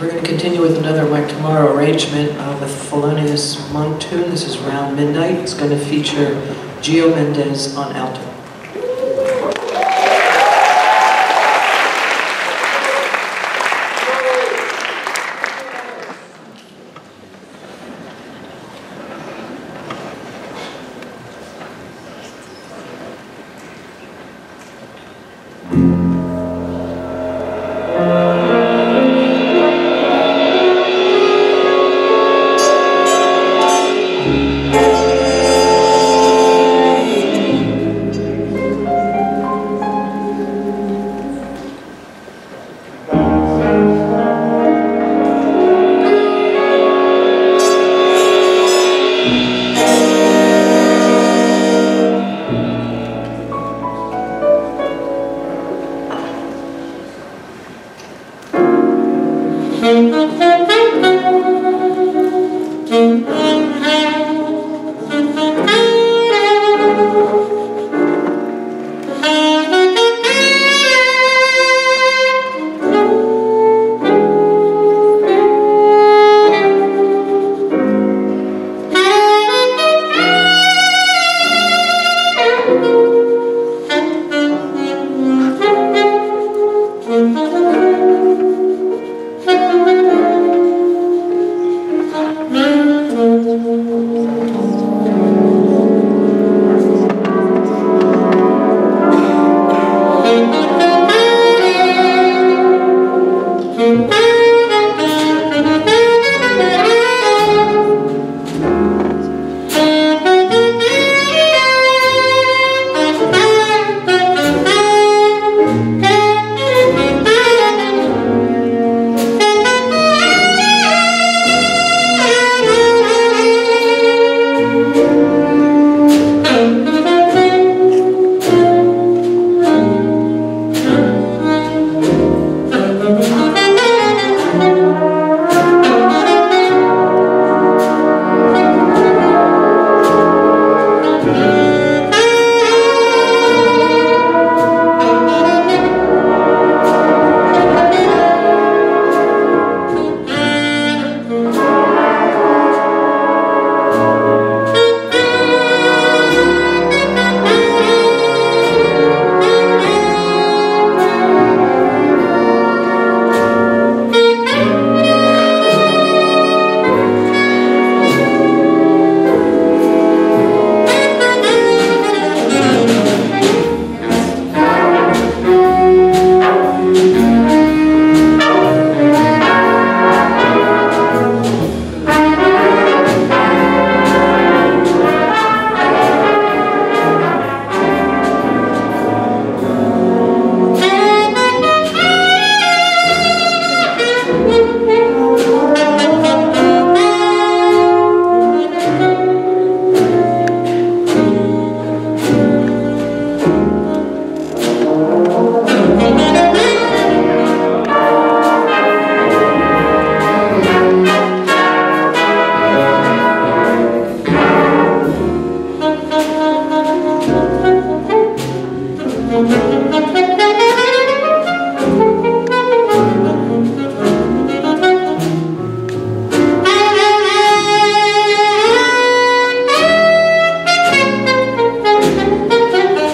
We're going to continue with another Mike Tomaro arrangement uh, of a Thelonious Monk tune. This is Round Midnight. It's going to feature Gio Mendez on alto.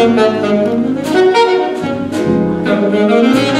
Thank you.